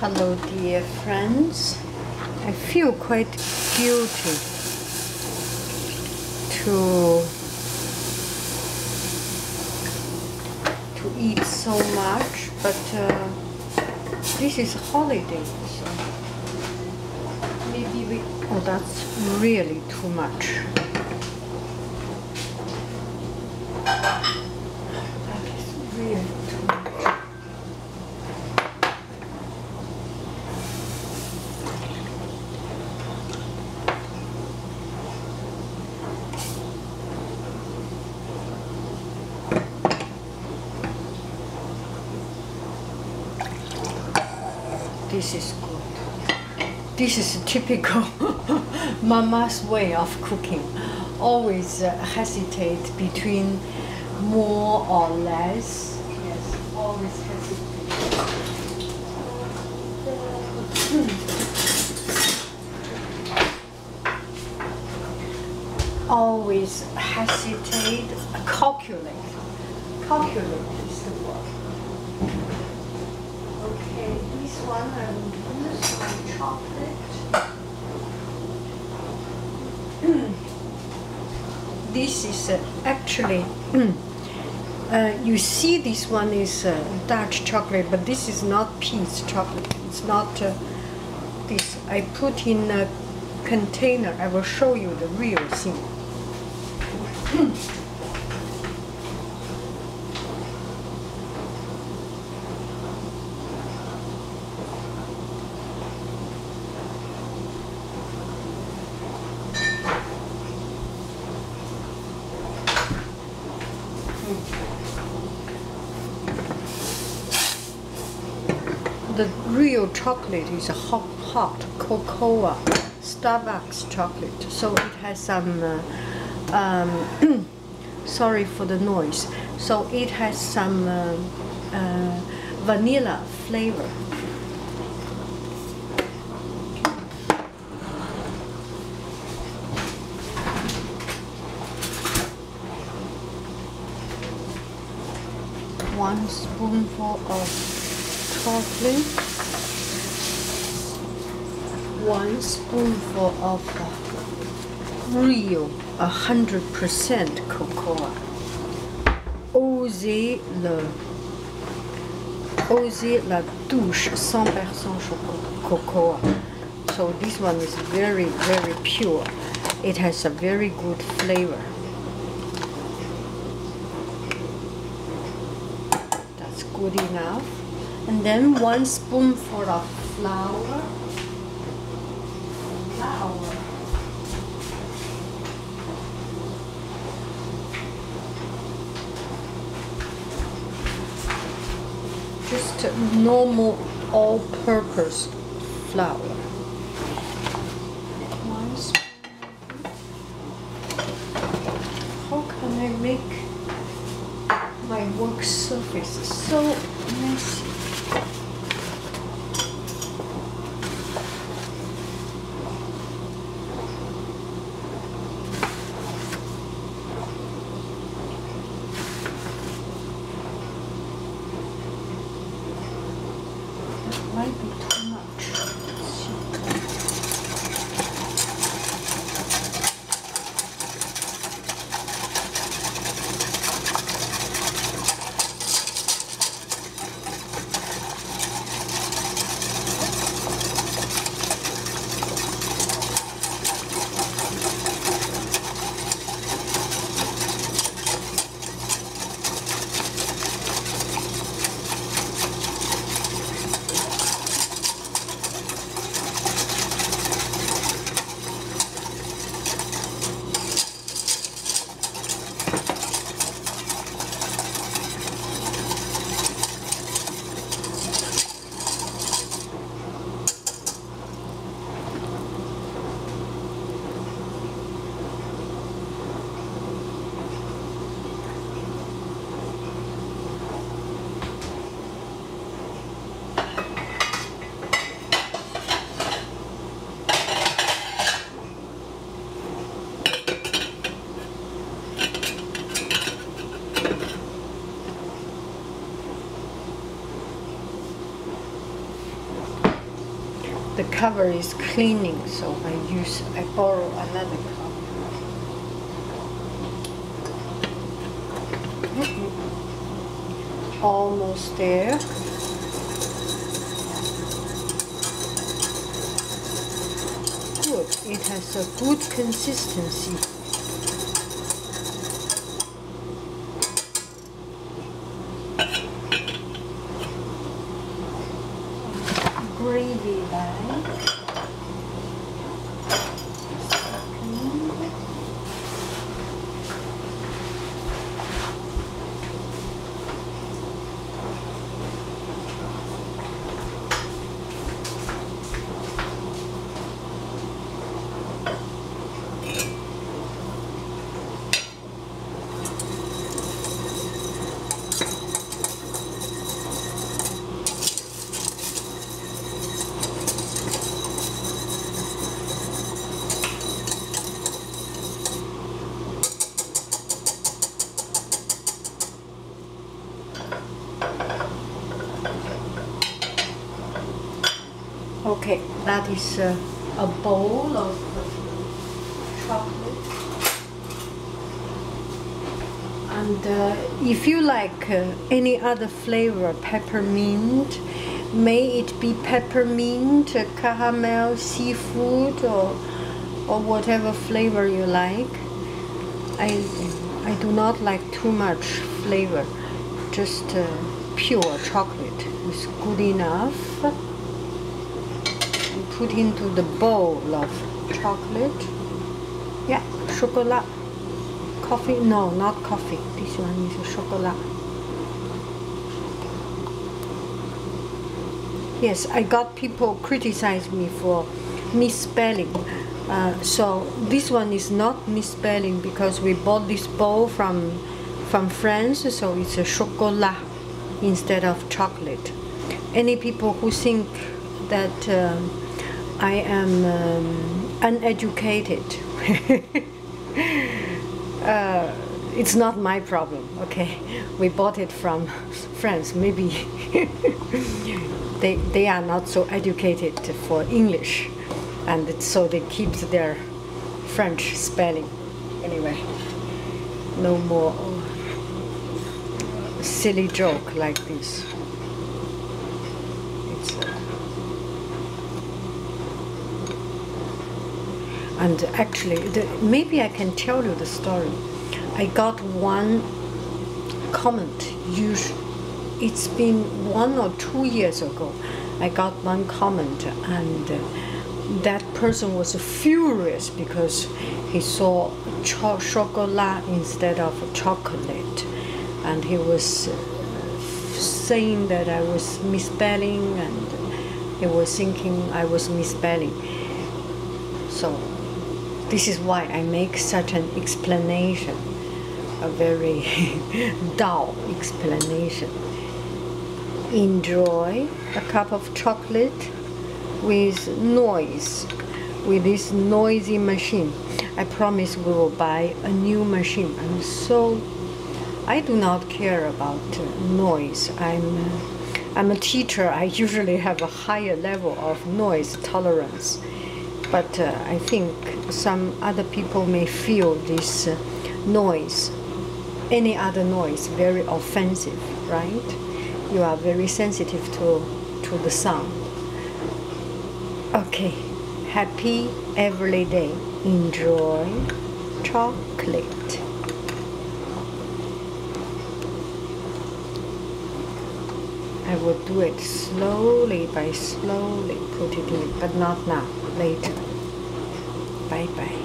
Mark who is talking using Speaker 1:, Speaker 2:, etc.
Speaker 1: Hello, dear friends. I feel quite guilty to to eat so much, but uh, this is holiday, so maybe we. Oh, that's really too much. That is really too much. This is good. This is typical mama's way of cooking. Always uh, hesitate between more or less. Yes, always hesitate. always hesitate, calculate. Calculate is the word. This one will use my chocolate. this is uh, actually, uh, you see this one is uh, Dutch chocolate, but this is not peach chocolate. It's not uh, this. I put in a container. I will show you the real thing. the real chocolate is a hot, hot cocoa, Starbucks chocolate. So it has some, uh, um, sorry for the noise. So it has some uh, uh, vanilla flavor. One spoonful of chocolate, one spoonful of real, a hundred percent cocoa. Osez le, osez la douche 100% cocoa. So this one is very, very pure. It has a very good flavor. That's good enough. And then one spoonful of flour. Just normal all-purpose flour. How can I make my work surface so the cover is cleaning, so I use I borrow another cup. Mm-hmm. Almost there. Good. It has a good consistency. Okay, that is uh, a bowl of chocolate. And uh, if you like uh, any other flavor, peppermint, may it be peppermint, uh, caramel, seafood, or, or whatever flavor you like. I, I do not like too much flavor, just uh, pure chocolate is good enough put into the bowl of chocolate. Yeah, chocolate. Coffee? No, not coffee. This one is a chocolate. Yes, I got people criticize me for misspelling. Uh, so this one is not misspelling because we bought this bowl from from France, so it's a chocolat instead of chocolate. Any people who think that um, I am um, uneducated. uh, it's not my problem, okay? We bought it from France. Maybe they, they are not so educated for English, and so they keep their French spelling. Anyway, no more silly joke like this. And actually the, maybe i can tell you the story. I got one comment it's been one or two years ago. I got one comment and uh, that person was furious because he saw cho- chocolate instead of chocolate. And he was uh, saying that i was misspelling and he was thinking i was misspelling. So this is why I make such an explanation, a very dull explanation. Enjoy a cup of chocolate with noise, with this noisy machine. I promise we will buy a new machine. I'm so, I do not care about noise. I'm, I'm a teacher. I usually have a higher level of noise tolerance but uh, I think some other people may feel this uh, noise, any other noise, very offensive, right? You are very sensitive to, to the sound. Okay, happy every day. Enjoy chocolate. I will do it slowly by slowly put it in, but not now later. Bye bye.